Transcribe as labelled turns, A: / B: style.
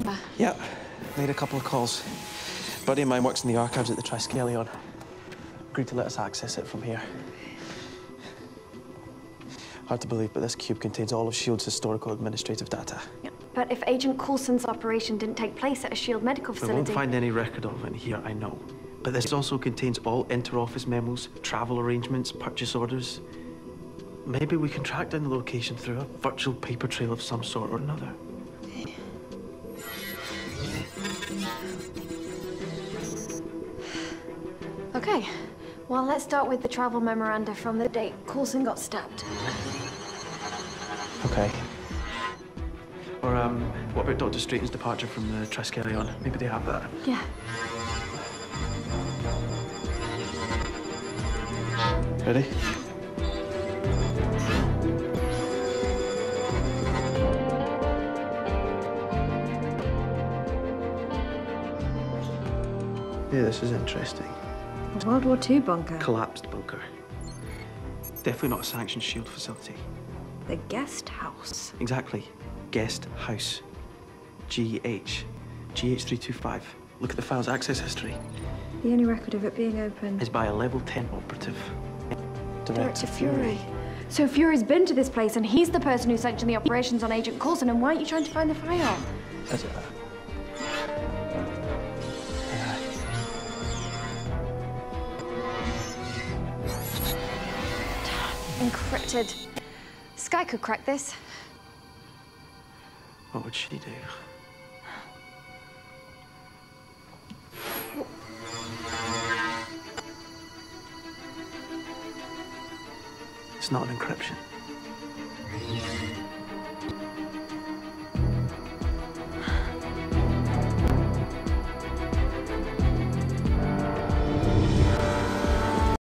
A: paper?
B: Yep. Made a couple of calls. buddy of mine works in the archives at the Triskelion. Agreed to let us access it from here. Hard to believe, but this cube contains all of S.H.I.E.L.D.'s historical administrative data.
A: Yeah. But if Agent Coulson's operation didn't take place at a S.H.I.E.L.D. medical facility...
B: We won't find any record of it in here, I know. But this also contains all inter-office memos, travel arrangements, purchase orders. Maybe we can track down the location through a virtual paper trail of some sort or another.
A: Okay. Well, let's start with the travel memoranda from the date Coulson got stabbed.
B: Okay. Or, um, what about Dr. Streiten's departure from the Triskelion? Maybe they have that.
A: Yeah.
B: Ready? Yeah, this is interesting.
A: World War II bunker.
B: Collapsed bunker. Definitely not a sanctioned shield facility.
A: The guest house.
B: Exactly. Guest house. GH. GH325. Look at the file's access history.
A: The only record of it being open.
B: Is by a level 10 operative.
A: Director Fury. So Fury's been to this place and he's the person who sanctioned the operations on Agent Coulson, and why aren't you trying to find the file?
B: Is it?
A: Encrypted. Skye could crack this.
B: What would she do? It's not an encryption.